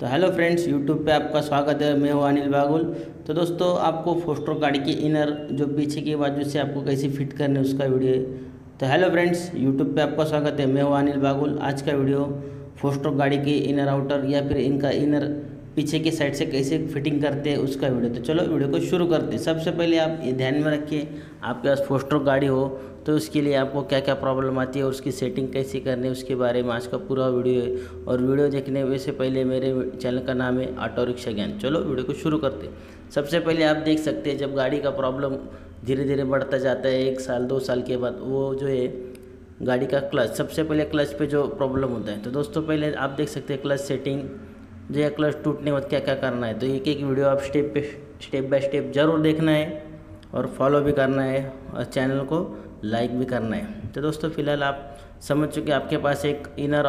तो hello friends YouTube पे आपका स्वागत है। मैं हूँ अनिल बागुल। तो दोस्तों, आपको फोस्टर गाड़ी की इनर जो पीछे की बाजू से आपको कैसे फिट करने उसका वीडियो। है तो हेलो फ्रेंड्स यूट्यूब पे आपका स्वागत है। मैं हूँ अनिल बागुल। आज का वीडियो फोस्टर गाड़ी की इनर आउटर या फिर इनका इनर पीछे की साइड से कैसे फिटिंग करते हैं उसका वीडियो। तो चलो वीडियो को शुरू करते हैं। सबसे पहले आप ये ध्यान में रखिए, आपके पास फोस्ट्रो गाड़ी हो तो उसके लिए आपको क्या क्या प्रॉब्लम आती है और उसकी सेटिंग कैसे करनी है, उसके बारे में आज का पूरा वीडियो है। और वीडियो देखने से पहले मेरे चैनल का नाम है ऑटो रिक्शा ज्ञान चलो वीडियो को शुरू करते सबसे पहले आप देख सकते हैं, जब गाड़ी का प्रॉब्लम धीरे धीरे बढ़ता जाता है, एक साल, दो साल के बाद वो जो है गाड़ी का क्लच सबसे पहले क्लच पे जो प्रॉब्लम होता है। तो दोस्तों, पहले आप देख सकते हैं क्लच सेटिंग जो है क्लच टूटने वक्त क्या क्या करना है? तो एक एक वीडियो आप स्टेप पे, स्टेप बाय स्टेप ज़रूर देखना है और फॉलो भी करना है और चैनल को लाइक भी करना है। तो दोस्तों, फ़िलहाल आप समझ चुके आपके पास एक इनर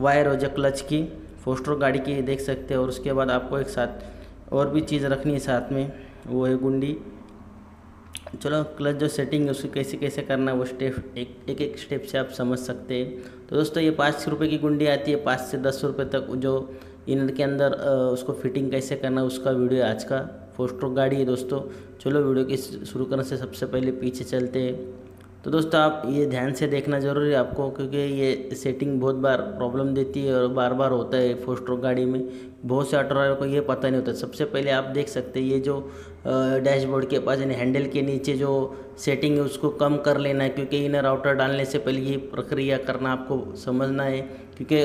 वायर हो जो क्लच की, फोस्टर गाड़ी की देख सकते हैं और उसके बाद आपको एक साथ और भी चीज़ रखनी है साथ में, वो है गुंडी। चलो क्लच जो सेटिंग है, उसको कैसे कैसे करना है, वो स्टेप एक एक एक स्टेप से आप समझ सकते हैं। तो दोस्तों, ये पाँच रुपये की गुंडी आती है, पाँच से दस रुपये तक जो इनर के अंदर उसको फिटिंग कैसे करना है, उसका वीडियो आज का। फोस्ट्रोक गाड़ी है दोस्तों। चलो वीडियो की शुरू करने से सबसे पहले पीछे चलते हैं। तो दोस्तों, आप ये ध्यान से देखना ज़रूरी है आपको, क्योंकि ये सेटिंग बहुत बार प्रॉब्लम देती है और बार बार होता है फोस्ट्रोक गाड़ी में। बहुत से ऑटो ड्राइवर को ये पता नहीं होता। सबसे पहले आप देख सकते हैं, ये जो डैशबोर्ड के पास, यानी हैंडल के नीचे जो सेटिंग है, उसको कम कर लेना है, क्योंकि इनर आउटर डालने से पहले ये प्रक्रिया करना आपको समझना है, क्योंकि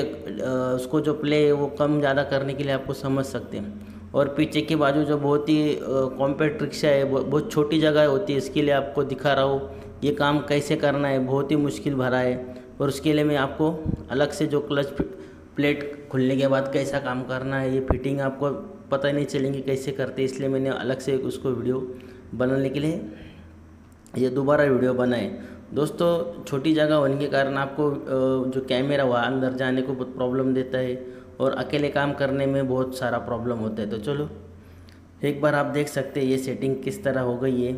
उसको जो प्ले है, वो कम ज़्यादा करने के लिए आपको समझ सकते हैं। और पीछे की बाजू जो बहुत ही कॉम्पैक्ट रिक्शा है बहुत छोटी जगह होती है, इसके लिए आपको दिखा रहा हूँ। ये काम कैसे करना है, बहुत ही मुश्किल भरा है। और उसके लिए मैं आपको अलग से जो क्लच प्लेट खुलने के बाद कैसा काम करना है, ये फिटिंग आपको पता नहीं चलेंगी कैसे करते इसलिए मैंने अलग से उसको वीडियो बनाने के लिए ये दोबारा वीडियो बनाए। दोस्तों, छोटी जगह होने के कारण आपको जो कैमरा हुआ, अंदर जाने को बहुत प्रॉब्लम देता है और अकेले काम करने में बहुत सारा प्रॉब्लम होता है। तो चलो, एक बार आप देख सकते हैं, ये सेटिंग किस तरह हो गई है,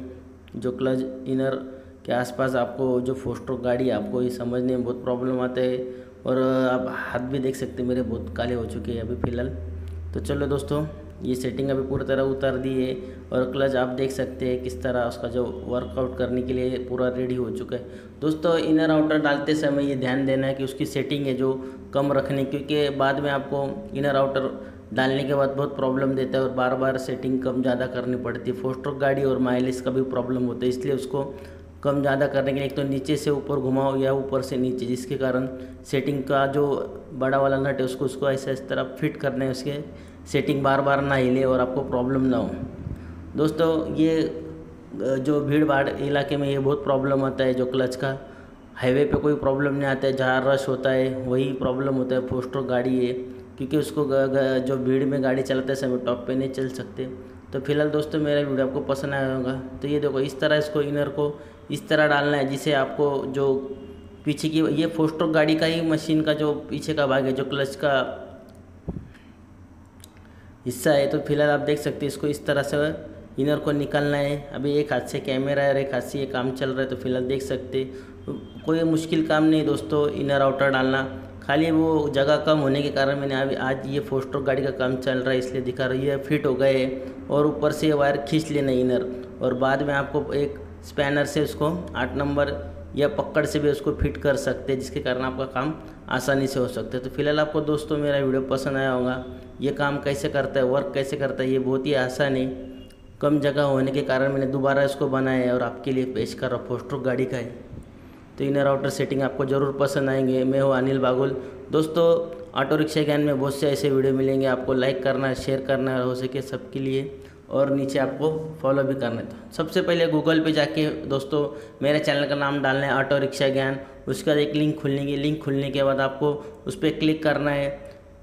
जो क्लच इनर के आसपास आपको जो फोस्ट्रो गाड़ी आपको ये समझने में बहुत प्रॉब्लम आता है। और आप हाथ भी देख सकते मेरे बहुत काले हो चुके हैं अभी फ़िलहाल। तो चलो दोस्तों, ये सेटिंग अभी पूरी तरह उतार दी है। और क्लच आप देख सकते हैं किस तरह उसका जो वर्कआउट करने के लिए पूरा रेडी हो चुका है। दोस्तों इनर आउटर डालते समय ये ध्यान देना है कि उसकी सेटिंग है जो कम रखने, क्योंकि बाद में आपको इनर आउटर डालने के बाद बहुत प्रॉब्लम देता है और बार बार सेटिंग कम ज़्यादा करनी पड़ती है। फोस्ट्रोक गाड़ी और माइलेज का भी प्रॉब्लम होता है, इसलिए उसको कम ज़्यादा करने के लिए, एक तो नीचे से ऊपर घुमाओ या ऊपर से नीचे, जिसके कारण सेटिंग का जो बड़ा वाला नट है, उसको उसको ऐसा, इस तरह फिट करना है, उसके सेटिंग बार बार ना हिले और आपको प्रॉब्लम ना हो। दोस्तों, ये जो भीड़ भाड़ इलाके में ये बहुत प्रॉब्लम आता है, जो क्लच का हाईवे पे कोई प्रॉब्लम नहीं आता है, जहाँ रश होता है, वही प्रॉब्लम होता है फोस्टर गाड़ी है क्योंकि उसको जो भीड़ में गाड़ी चलाते समय टॉप पे नहीं चल सकते। तो फ़िलहाल दोस्तों, मेरा वीडियो आपको पसंद आया होगा तो ये देखो, इस तरह इसको इनर को इस तरह डालना है, जिसे आपको जो पीछे की, ये फोस्टर गाड़ी का ही मशीन का जो पीछे का भाग है, जो क्लच का हिस्सा है तो फ़िलहाल आप देख सकते हैं इसको इस तरह से इनर को निकालना है। अभी एक हाथ से कैमरा है और एक हाथ से ये काम चल रहा है तो फ़िलहाल देख सकते कोई मुश्किल काम नहीं दोस्तों इनर आउटर डालना। खाली वो जगह कम होने के कारण मैंने अभी, आज ये फोस्टर गाड़ी का काम चल रहा है, इसलिए दिखा रही है। फिट हो गए और ऊपर से वायर खींच लेना इनर और बाद में आपको एक स्पैनर से उसको आठ नंबर या पकड़ से भी उसको फिट कर सकते हैं जिसके कारण आपका काम आसानी से हो सकता है। तो फ़िलहाल आपको दोस्तों मेरा वीडियो पसंद आया होगा। ये काम कैसे करता है वर्क कैसे करता है, ये बहुत ही आसान है कम जगह होने के कारण मैंने दोबारा इसको बनाया है और आपके लिए पेश कर रहा फोस्ट्रोक गाड़ी का है। तो इनर आउटर सेटिंग आपको ज़रूर पसंद आएँगे। मैं हूँ अनिल बागुल। दोस्तों ऑटो रिक्शा ज्ञान में बहुत से ऐसे वीडियो मिलेंगे, आपको लाइक करना शेयर करना हो सके सबके लिए, और नीचे आपको फॉलो भी करना था सबसे पहले गूगल पे जाके दोस्तों, मेरे चैनल का नाम डालना है ऑटो रिक्शा ज्ञान। उसका एक लिंक खुलने की लिंक खुलने के बाद आपको उस पर क्लिक करना है।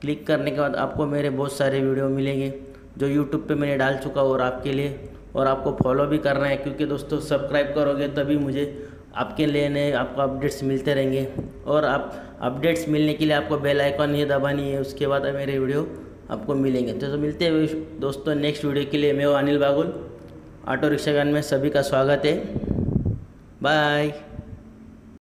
क्लिक करने के बाद आपको मेरे बहुत सारे वीडियो मिलेंगे, जो यूट्यूब पे मैंने डाल चुका और आपके लिए, और आपको फॉलो भी करना है। क्योंकि दोस्तों सब्सक्राइब करोगे तभी मुझे आपके लिए नए आपको अपडेट्स मिलते रहेंगे। और आप अपडेट्स मिलने के लिए आपको बेल आइकॉन ये दबानी है उसके बाद मेरे वीडियो आपको मिलेंगे। तो, तो मिलते हैं दोस्तों नेक्स्ट वीडियो के लिए मैं अनिल बागुल। ऑटो रिक्शा में सभी का स्वागत है। बाय